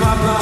my blood.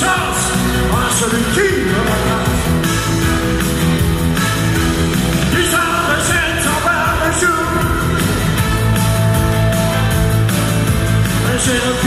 chasse à celui qui me menace. Du sang de chaîne s'en va le jour.